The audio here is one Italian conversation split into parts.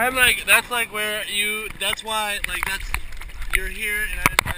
I'm like, that's like where you, that's why, like, that's, you're here and I.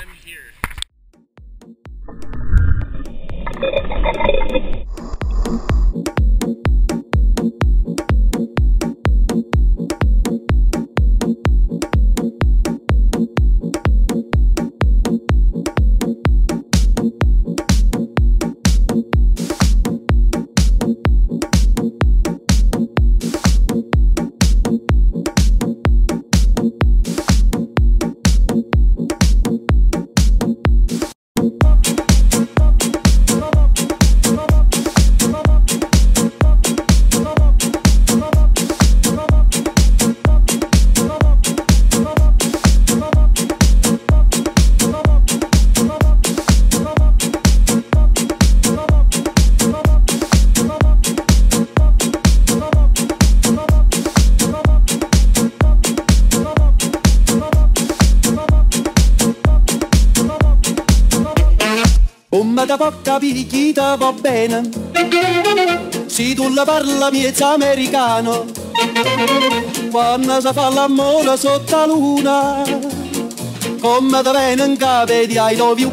Come da porta picchita va bene Se tu la parla è americano Quando si fa l'amore sotto la luna Come da venga vedi I love you